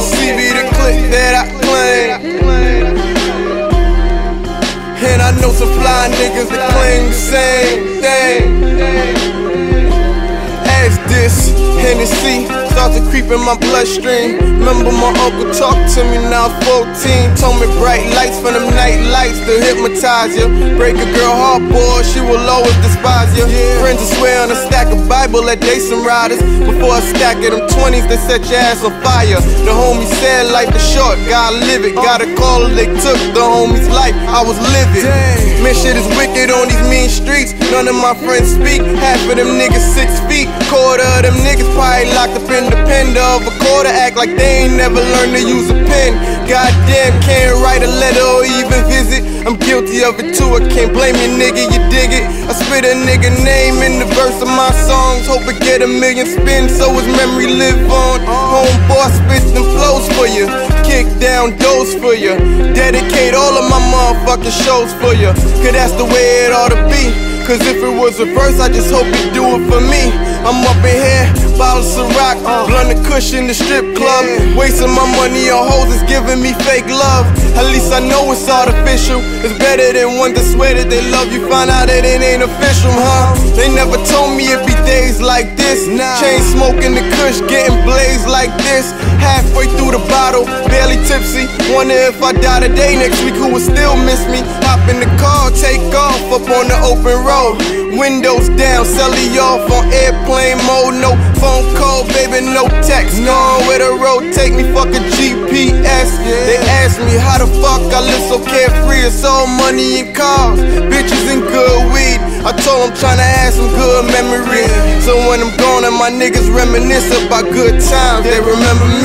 CB the click that I claim. And I know some fly niggas that claim the same thing. Hennessy starts my bloodstream. Remember my uncle talked to me now 14. Told me bright lights from them night lights to hypnotize you. Break a girl heart, boy, she will always despise you. Friends will swear on a stack of Bible that they some riders. Before a stack of them 20s, they set your ass on fire. The homie said life is short, gotta live it. Got a call, they took the homie's life, I was living. Man, shit is wicked on these mean streets. None of my friends speak. Half of them niggas six feet. Quarter them niggas probably locked up in the pen of a quarter. Act like they ain't never learned to use a pen. Goddamn, can't write a letter or even visit. I'm guilty of it too. I can't blame you, nigga. You dig it? I spit a nigga name in the verse of my songs. Hope it get a million spins so his memory live on. Homeboy spits them flows for you. Kick down doors for you. Dedicate all of my motherfucking shows for you. Cause that's the way it ought to be. Cause if it was a verse, I just hope you do it for me. I'm up in here, bottles of rock, blunt a cushion, the strip club. Wasting my money on hoes is giving me fake love. At least I know it's artificial. It's better than one to swear that they love you. Find out that it ain't official, huh? They never like this. Chain smoking the kush, getting blazed like this. Halfway through the bottle, barely tipsy. Wonder if I die today, next week who will still miss me? Hop in the car, take off up on the open road. Windows down, celly off on airplane mode. No phone call, baby, no text. Knowing where the road take me, fuck a GPS. They ask me how the fuck I live so carefree. It's all money and cars, bitches and good weed. I told them tryna have some good memories. So when I'm gone and my niggas reminisce about good times, they remember me.